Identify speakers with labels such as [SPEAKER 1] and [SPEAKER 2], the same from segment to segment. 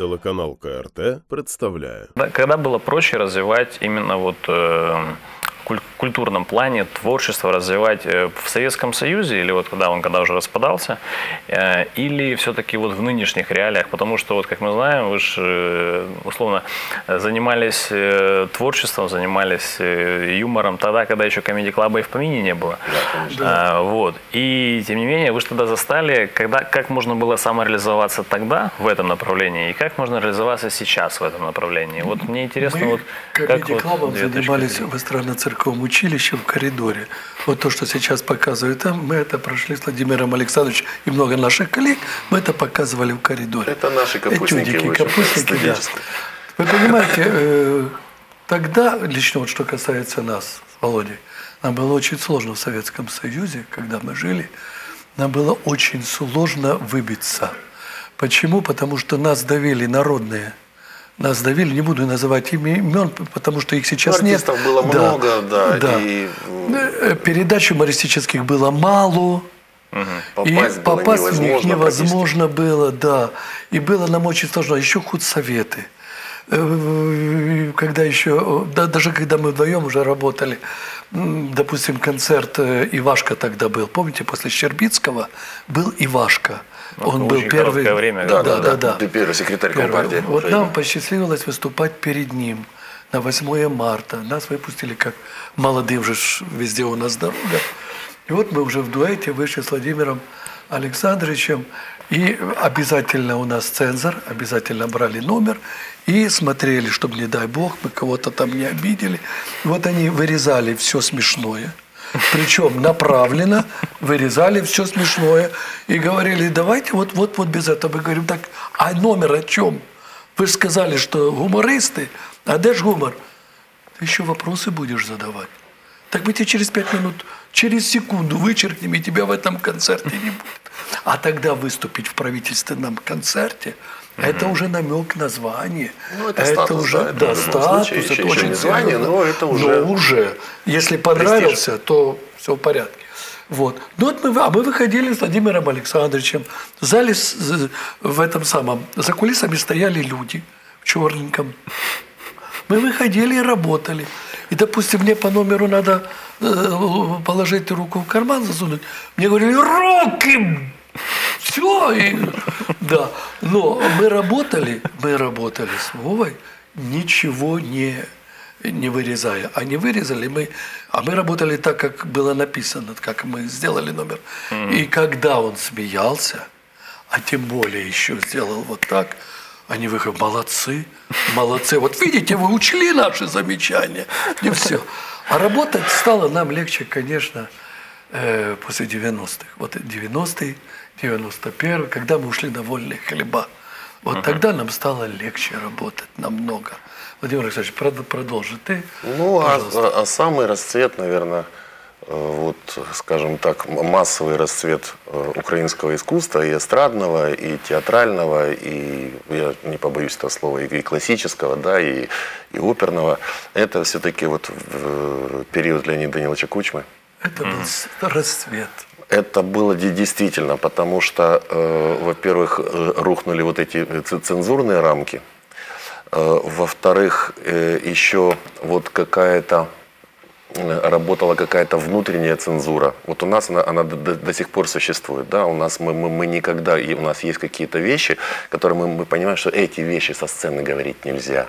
[SPEAKER 1] Телеканал КРТ представляє.
[SPEAKER 2] Когда было проще развивать именно вот э, куль- культурном плане творчество развивать э, в Советском Союзе или вот когда он когда уже распадался, э, или все-таки вот в нынешних реалиях, потому что вот как мы знаем, вы же э, условно занимались творчеством, занимались юмором тогда, когда еще комедий-клаба и в помине не было. А, вот. И тем не менее, вы же тогда застали, когда, как можно было самореализоваться тогда в этом направлении, и как можно реализоваться сейчас в этом направлении. Вот мне интересно,
[SPEAKER 3] Мы
[SPEAKER 2] вот как вот
[SPEAKER 3] занимались в иностранно-церковном училище в коридоре. Вот то, что сейчас показывают там, мы это прошли с Владимиром Александровичем и много наших коллег, мы это показывали в коридоре.
[SPEAKER 4] Это наши капустники
[SPEAKER 3] Этюдики, капустники, да. Вы понимаете, э, тогда, лично вот что касается нас с Володей, нам было очень сложно в Советском Союзе, когда мы жили, нам было очень сложно выбиться. Почему? Потому что нас давили народные нас давили, не буду называть имен, потому что их сейчас
[SPEAKER 4] Ну,
[SPEAKER 3] нет.
[SPEAKER 4] артистов было много, да, и,
[SPEAKER 3] Э, Передач юмористических было мало.
[SPEAKER 4] Попасть
[SPEAKER 3] и
[SPEAKER 4] было
[SPEAKER 3] попасть в них
[SPEAKER 4] невозможно
[SPEAKER 3] было, да. И было нам очень сложно. Еще худсоветы. Э, Когда еще, да, даже когда мы вдвоем уже работали, допустим, концерт э, Ивашка тогда был. Помните, после Щербицкого был Ивашка.
[SPEAKER 2] Ну,
[SPEAKER 3] Он был первый.
[SPEAKER 2] время,
[SPEAKER 4] Да,
[SPEAKER 3] да,
[SPEAKER 4] да,
[SPEAKER 3] да,
[SPEAKER 4] да. Ты первый секретарь
[SPEAKER 3] Первый.
[SPEAKER 4] Компартии.
[SPEAKER 3] Вот
[SPEAKER 4] уже
[SPEAKER 3] нам посчастливилось выступать перед ним на 8 марта. Нас выпустили как молодым же ж везде у нас дорога. И вот мы уже в дуэте вышли с Владимиром Александровичем. И обязательно у нас цензор, обязательно брали номер и смотрели, чтобы, не дай бог, мы кого-то там не обидели. Вот они вырезали все смешное. Причем направленно вырезали все смешное и говорили, давайте вот, вот, вот без этого. Мы говорим, так, а номер о чем? Вы же сказали, что гумористы, а где ж гумор? Ты еще вопросы будешь задавать. Так мы тебе через пять минут, через секунду вычеркнем, и тебя в этом концерте не будет. А тогда выступить в правительственном концерте, это уже намек на звание.
[SPEAKER 4] Ну, это статус,
[SPEAKER 3] уже,
[SPEAKER 4] да, это
[SPEAKER 3] да, статус,
[SPEAKER 4] случае,
[SPEAKER 3] это
[SPEAKER 4] еще-
[SPEAKER 3] очень
[SPEAKER 4] не звание, но это уже
[SPEAKER 3] Но уже. Если понравился, то все в порядке. Вот. Ну, вот мы, а мы выходили с Владимиром Александровичем. В зале в этом самом, за кулисами стояли люди в черненьком. Мы выходили и работали. И, допустим, мне по номеру надо э, положить руку в карман, засунуть. Мне говорили, руки! Все. И, да. Но мы работали, мы работали с Вовой, ничего не, не вырезая. А не вырезали мы, а мы работали так, как было написано, как мы сделали номер. И когда он смеялся, а тем более еще сделал вот так, они выходят, молодцы, молодцы. Вот видите, вы учли наши замечания. Не все. А работать стало нам легче, конечно, э, после 90-х. Вот 90-й, 91-й, когда мы ушли на вольные хлеба. Вот тогда нам стало легче работать намного. Владимир Александрович, прод- продолжи ты.
[SPEAKER 4] Ну, а,
[SPEAKER 3] пожалуйста.
[SPEAKER 4] а самый расцвет, наверное, вот, скажем так, массовый расцвет э, украинского искусства, и эстрадного, и театрального, и, я не побоюсь этого слова, и, классического, да, и, и оперного, это все-таки вот в э, период Леонида Даниловича Кучмы.
[SPEAKER 3] Это был расцвет.
[SPEAKER 4] Это было де- действительно, потому что, э, во-первых, э, рухнули вот эти э, цензурные рамки, Э, во-вторых, э, еще вот какая-то э, работала какая-то внутренняя цензура. Вот у нас она, она до, до- сих пор существует. Да? У нас мы, мы, мы никогда, и у нас есть какие-то вещи, которые мы, мы понимаем, что эти вещи со сцены говорить нельзя.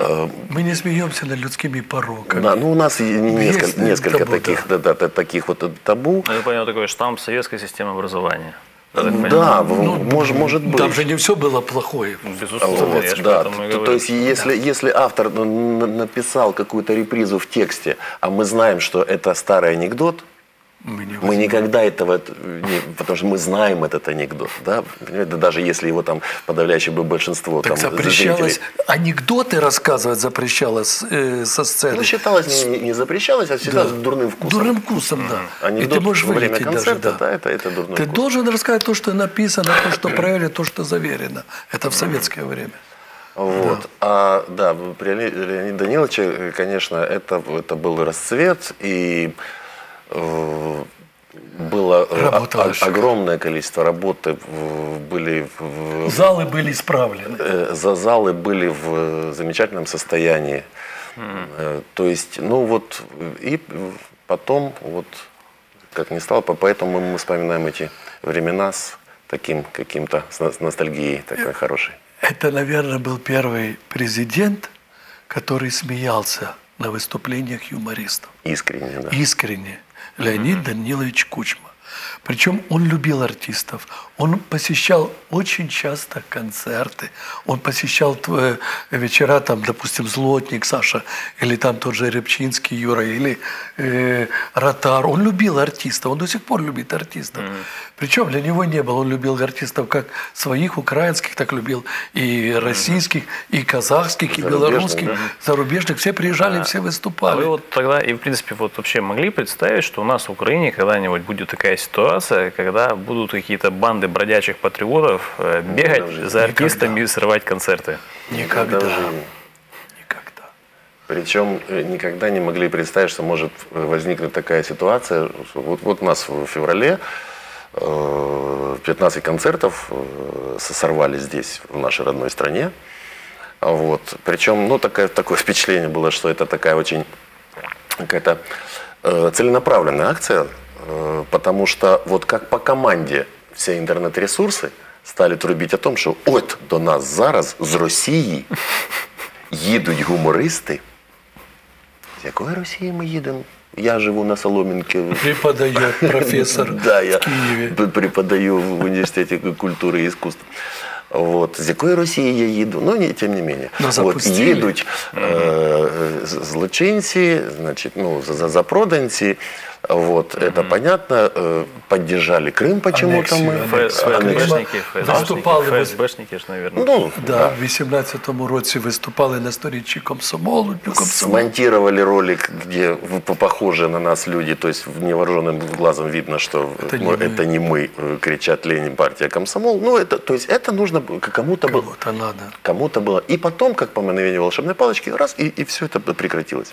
[SPEAKER 4] Э,
[SPEAKER 3] Мы не смеемся над людскими пороками.
[SPEAKER 4] да, ну, у нас несколько, несколько
[SPEAKER 3] табу,
[SPEAKER 4] таких, да, да, да, таких вот табу.
[SPEAKER 2] Ну, я понял, такой штамп советской системы образования. Так
[SPEAKER 4] Да,
[SPEAKER 2] понимаю.
[SPEAKER 4] в- мож- может быть.
[SPEAKER 3] Там же не все было плохое.
[SPEAKER 2] Безусловно,
[SPEAKER 4] Вот,
[SPEAKER 2] я
[SPEAKER 4] да. То,
[SPEAKER 2] говорю.
[SPEAKER 4] то есть, если, если автор ну, написал какую-то репризу в тексте, а мы знаем, что это старый анекдот,
[SPEAKER 3] Мы не
[SPEAKER 4] мы никогда этого, не, потому что мы знаем этот анекдот, да, понимаете, даже если его там подавляющее бы большинство
[SPEAKER 3] Так
[SPEAKER 4] там
[SPEAKER 3] запрещалось,
[SPEAKER 4] зрителей-
[SPEAKER 3] анекдоты рассказывать запрещалось э, со сцены.
[SPEAKER 4] ну, считалось, не, не запрещалось, а считалось дурным вкусом.
[SPEAKER 3] Дурным вкусом, да.
[SPEAKER 4] Анекдот
[SPEAKER 3] И ты можешь
[SPEAKER 4] во время концерта,
[SPEAKER 3] даже,
[SPEAKER 4] да, это, это дурной
[SPEAKER 3] Ты
[SPEAKER 4] вкус.
[SPEAKER 3] должен рассказать то, что написано, то, что проверено, то, что заверено. Это в советское время.
[SPEAKER 4] Вот. А да, при Ле- Леониде Даниловиче, э, конечно, это, это был расцвет, и э, было э,
[SPEAKER 3] Работало
[SPEAKER 4] о- о-
[SPEAKER 3] шикарно.
[SPEAKER 4] огромное количество работы, были в-
[SPEAKER 3] Залы были исправлены.
[SPEAKER 4] э, за залы были в замечательном состоянии. Э, То есть, ну вот, и потом, вот, как ни стало, по- поэтому мы вспоминаем эти времена с таким каким-то, с ностальгией такой хорошей.
[SPEAKER 3] Это, наверное, был первый президент, который смеялся на выступлениях юмористов.
[SPEAKER 4] Искренне, да.
[SPEAKER 3] Искренне. Леонид Данилович Кучма. Причем он любил артистов. Он посещал очень часто концерты. Он посещал тв- вечера, там, допустим, Злотник Саша, или там тот же Рябчинский Юра, или э, Ротар. Он любил артистов, он до сих пор любит артистов. Причем для него не было, он любил артистов как своих, украинских, так любил и российских, и казахских, и белорусских,
[SPEAKER 4] да.
[SPEAKER 3] зарубежных. Все приезжали, все
[SPEAKER 2] А
[SPEAKER 3] выступали.
[SPEAKER 2] вы вот тогда и, в принципе, вот вообще могли представить, что у нас в Украине когда-нибудь будет такая ситуация, когда будут какие-то банды бродячих патриотов э, бегать
[SPEAKER 4] жизни.
[SPEAKER 2] за артистами и срывать концерты?
[SPEAKER 3] Никогда. Никогда.
[SPEAKER 4] Причем э, никогда не могли представить, что может возникнуть такая ситуация. Вот, вот у нас в феврале э, 15 концертов э, с- сорвали здесь, в нашей родной стране. Вот. Причем, ну, такое, такое впечатление было, что это такая очень какая-то целенаправленная акция, потому что вот как по команде все интернет-ресурсы стали трубить о том, що от до нас зараз з Росії їдуть гумористи. З якої Росії ми їдемо? Я живу на Соломінці.
[SPEAKER 3] Преподает профессор
[SPEAKER 4] Да, я
[SPEAKER 3] в Киеве.
[SPEAKER 4] п- преподаю в університеті культури і іскусств. Вот. З якої Росії я їду? Ну, ні, тим не менее.
[SPEAKER 3] Ну,
[SPEAKER 4] От,
[SPEAKER 3] запустили.
[SPEAKER 4] їдуть е, з- злочинці, значить, ну, за- за- запроданці. Вот, это понятно. Э, Поддержали Крым почему-то мы.
[SPEAKER 3] Аннексию.
[SPEAKER 2] Ф-
[SPEAKER 3] Аннексию.
[SPEAKER 2] ФСБшники,
[SPEAKER 3] Выступали
[SPEAKER 2] ФСБшники,
[SPEAKER 3] бы-
[SPEAKER 2] ФСБшники ж, наверное.
[SPEAKER 4] Ну,
[SPEAKER 3] Да, в 18-му році виступали на сторіччі комсомолу, дню комсомолу.
[SPEAKER 4] Смонтировали ролик, где в- по- похожие на нас люди, то есть невооруженным глазом видно, что
[SPEAKER 3] Это не
[SPEAKER 4] мы-
[SPEAKER 3] мы.
[SPEAKER 4] это не мы, э, кричат Ленин, партия, комсомол. Ну, это, то есть это нужно было- кому-то было.
[SPEAKER 3] Кого-то надо.
[SPEAKER 4] Кому-то было. И потом, как по мановению волшебной палочки, раз, и, и все это прекратилось.